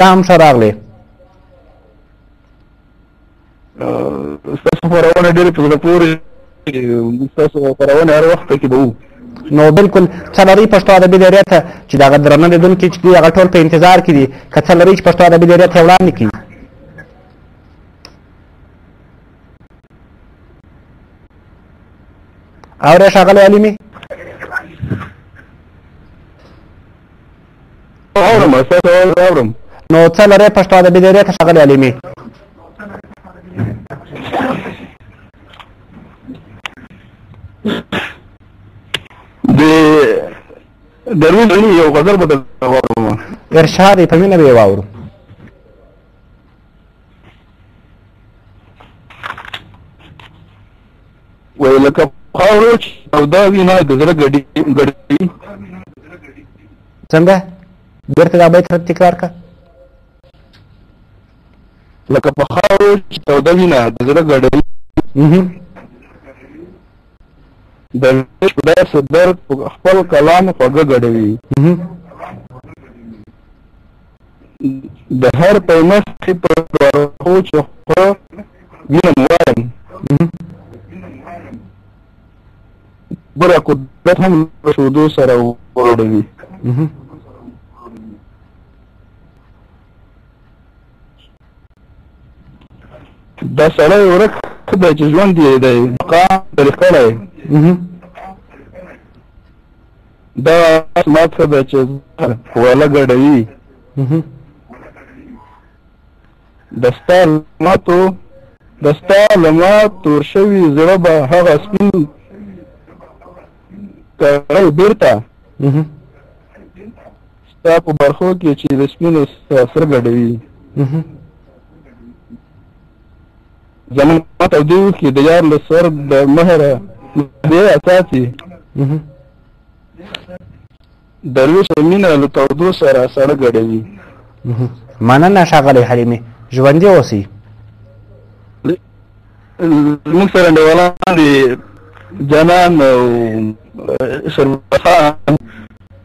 تا هم ښه راغلې ستاسو خپرونه ډېرې په زړه پورې ستاسو خپرونه هر وخت کې به وو نو بالکل څه لري پښتو ادبي لیرې ته چې د هغه درنه لیدونکي چې دي هغه ټول په انتظار کې دي که څه لري چې پښتو ادبي لیرې ته وړاندې کړي اورې ښاغلی علیمي اورم استاد اواز اورم نو څه لرې پښتو ادبي دایرې ته ښاغلی علیمي د درویز علي یو غزل به درته واورم ارشاد یې په مینه به یې واورو وای لکه خاورو چې دا وینا د زړه ګډي ګډي څنګه بیرته دا بیت تکرار کا لکه په خاورو چې توده وینا د زړه ګډي د خدای صدر خپل کلام خوږه ګډوي د هر پیمس په ورکو چې خو وینه موایم بره قدرت هم شودو سره وروړوي دا سړی ورک دی چې ژوند یې دی مقام ترې کړی دا اسمات څه ده چې ولا ګډوي دستا لماتو دستا لمات تور شوي زړه به هغه سپین کړی بیرته ستا په برخو کې چې د سپینو سره ګډوي زما تودې اوښکې د یار له سور د مهره دې اساسي درویش مینه له تودو سره سړه ګډوي مننه ښاغلی حلیمي ژوندي اوسئ موږ سره انډیوالان دي جانان او شربخان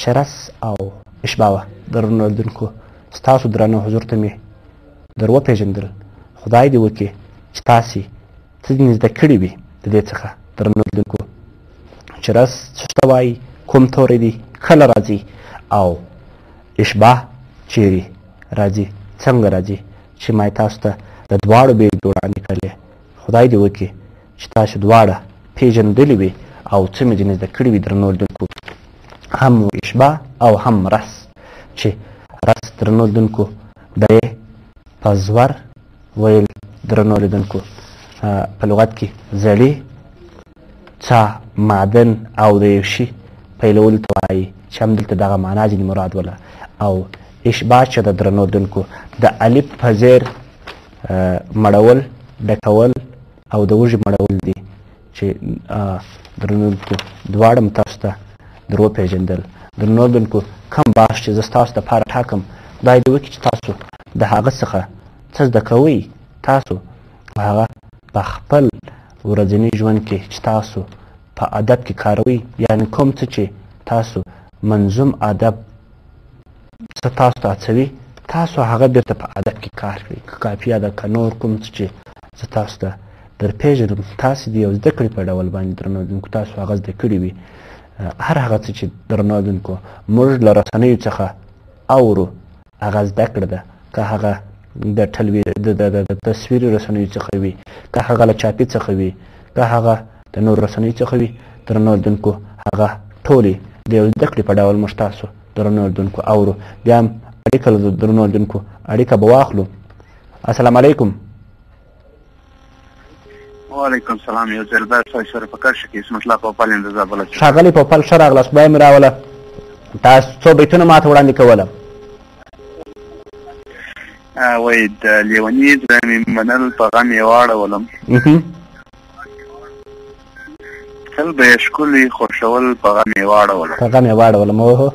چرس او اشباوه درنو اردونکو ستاسو درانه حضور ته مې در وپېژندل خدای دې وکړي چې تاسې څه ځینې زده کړي وي د دې څخه درنو اردونکو چرس څه ته وایي کوم توری دی کله راځي او اشباه چیرې راځي څنګه راځي چې ما تاسو ته د دواړو بېلګې وړاندې کړلې خدای دې وکړي چې تاسو دواړه پیژندلي وي او څه مې ځینې زده کړي وي درنو لیدونکو هم و اشبا او هم رس چې رس درنو لیدونکو به یې په زور ویل درنو لیدونکو په لغت کې زړې څا معدن او د یو شي پیلولو ته وایي چې همدلته دغه معنا ځینې مراد وله او اشباع چې د درنو لیدونکو د الف په زیر مړول، ډکول او د وږي مړول دي چې درنودونکو دواړه مو تاسو ته در وپېژندل درنودونکو کم باغ چې زه ستاسو دپاره ټاکم خدای دې وکړي چې تاسو د هغه څخه څه زده کوئ تاسو هغه په خپل ورځني ژوند کې چې تاسو په ادب کې کاروي یعنی کوم څه چې تاسو منظوم ادب څه تاسو ته هڅوي تاسو هغه بیرته په ادب کې کار کړئ که کافیه ده که نور کوم څه چې زه تاسو ته در پیژنم تاسو د یو زده کړې په ډول باندې درنو دونکو تاسو هغه زده کړي وي هر هغه څه چې درنو دونکو موږ له رسنیو څخه اورو هغه زده کړه ده که هغه د ټلوي د د د تصویري رسنیو څخه وي که هغه له چاپي څخه وي که هغه د نورو رسنیو څخه وي درنو لیدونکو هغه ټولې د یو زده کړې په ډول موږ تاسو درنو لیدونکو اورو بیا هم اړیکه له درنو لیدونکو اړیکه به واخلو السلام علیکم وعلیکم سلام یو ځل بیا تاسو سره په کار شکې اسمت الله پوپل اند زابل شاغلی پوپل ښه راغلاست خدای مې راوله تاسو څو بیتونه ماته وړاندې کوله وای د لیوني زړه مې منل په غم یې واړولم تل به یې ښکلي خوښول په غم یې واړولم په غم یې واړولم اوهو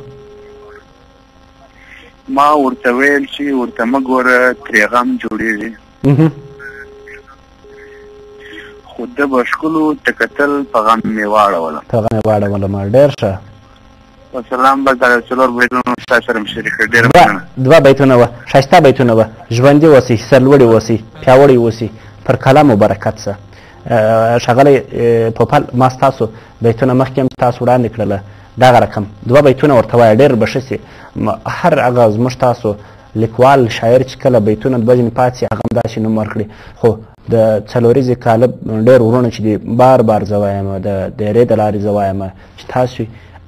ما ورته ویل چې ورته مه ګوره ترې غم جوړېږي خو ده به ښکلو ته کتل په غم مې واړولم په غم یې واړولم ډېر ښه سلام بس دغه څلور بیتونه ستا سره مې شریک کړل ډېره مننه دوه بیتونه وه ښایسته بیتونه وه ژوندي اوسئ سرلوړي اوسئ پیاوړی اوسئ پر کلام مو برکت شه ښاغلی پوپل ما ستاسو بیتونه مخکې هم ستاسو وړاندې کړله دغه رقم دوه بیتونه ورته وایه ډېر به ښه سي هر هغه زموږ تاسو لیکوال شاعر چې کله بیتونه دوه ځینې پاتې هغه هم داسې نوم ورکړي خو د څلوریزې طالب ډېر ورونه چې دی بار بار زه وایم د دایرې د لارې زه وایم چې تاسو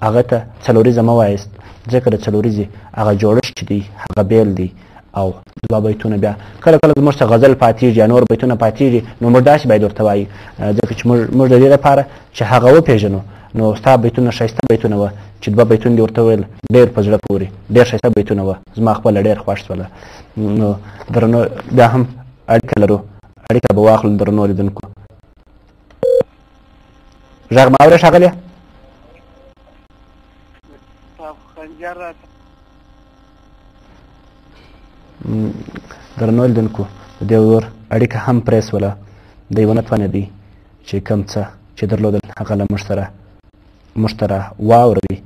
هغه ته څلوریزه مه وایست ځکه د څلوریزې هغه جوړښت چې دی هغه بیل دی او دوه بیتونه بیا کله کله زموږ څخه غزل پاتېږي یا نور بیتونه پاتېږي نو موږ داسې باید ورته وایي ځکه چې موږ د دې لپاره چې هغه وپېژنو نو ستا بیتونه ښایسته بیتونه وه چې دوه بیتونه دې ورته ویل ډېر په زړه پورې ډېر ښایسته بیتونه وه زما خپله ډېر خوښ شوله نو درنو بیا هم اړیکه لرو اړیکه به واخلو درنو لیدونکو غږ ما اورې ښاغلیه درنو لیدونکو د دې ورور اړیکه هم پرې سوله دی ونه توانېدی چې کوم څه چې درلودل هغه له موږ سره موږ ته را واوروي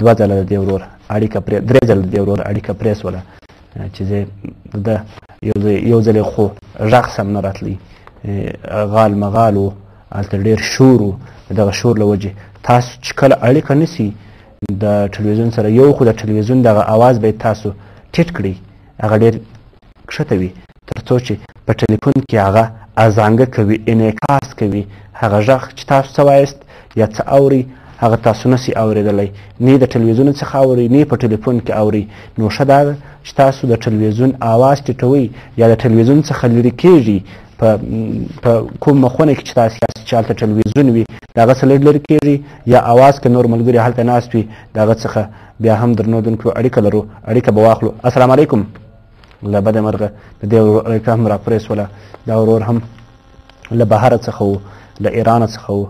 دوه ځله د دې ورور اړیکه پرې درې ځله د دې ورور اړیکه پرې سوله چې زه د یو یو ځل خو غږ سم نه راتلی غال مغال و هلته ډېر شور و دغه شور له وجې تاسو چې کله اړیکه نیسي د ټلویزیون سره یو خو د ټلویزیون دغه اواز به تاسو ټیټ کړئ هغه ډېر کښته وي تر څو چې په ټلیفون کې هغه ازانګه کوي انعکاس کوي هغه غږ چې تاسو څه وایست یا څه اوري هغه تاسو نسی اوریدلی نه د ټلویزیون څخه اوري نه په ټلیفون کې اوري نو ښه دا ده چې تاسو د ټلویزیون اواز ټیټوي یا د ټلویزیون څخه لرې کیږي په په کومه خونه کې چې تاسو یاست چې هلته ټلویزیون وي د هغه څخه لږ لرې کیږي یا اواز که نور ملګري هلته ناست وي د هغه څخه بیا هم درنو دونکو اړیکه لرو اړیکه به واخلو السلام علیکم له بده مرغه د دې ورور اړیکه هم راپرې سوله دا ورور هم له بهره څخه و له ایرانه څخه و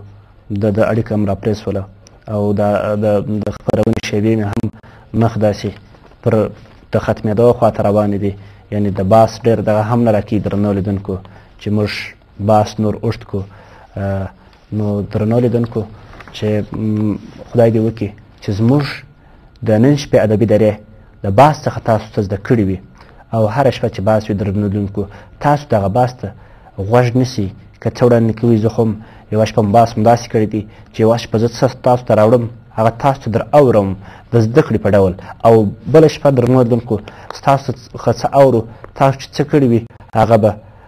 د د اړیکه هم راپرې سوله او دا د د خپرونې شیبې مې هم مخ داسې پر د ختمېدو خواته روانې دي یعنی د باس ډېر دغه هم نه راکېږي درنو لیدونکو چې موږ باس نور اوږد کړو نو درنو لیدونکو چې خدای دې وکړي چې زموږ د نن شپې ادبي درې د باس څخه تاسو ته زده کړي وي او هره شپه چې باس وي درنو لیدونکو تاسو دغه باس ته غوږ نیسئ که څه وړاندې کوي زه خو هم یوه شپه باس همداسې کړی دی چې یوه شپه زه څه تاسو ته راوړم هغه تاسو ته در اورم د زده کړې په ډول او بله شپه درنو لیدونکو ستاسو څخه څه اورو تاسو چې څه کړي وي هغه به